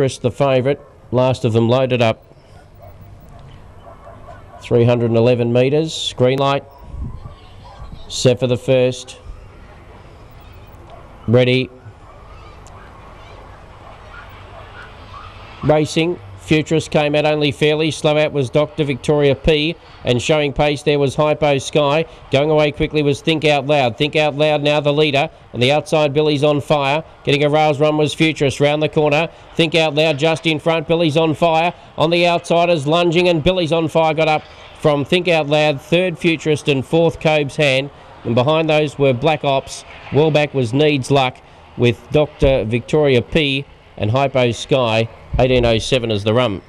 The favourite. Last of them loaded up. 311 metres. Green light. Set for the first. Ready. Racing. Futurist came out only fairly. Slow out was Dr. Victoria P. And showing pace there was Hypo Sky. Going away quickly was Think Out Loud. Think Out Loud now the leader. And the outside Billy's on fire. Getting a rails run was Futurist round the corner. Think Out Loud just in front. Billy's on fire. On the outsiders lunging and Billy's on fire got up from Think Out Loud. Third Futurist and fourth Cobe's Hand. And behind those were Black Ops. Well back was Needs Luck with Dr. Victoria P. and Hypo Sky. 1807 is the rum.